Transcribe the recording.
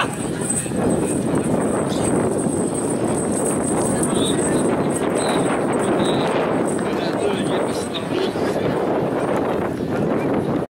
Ah!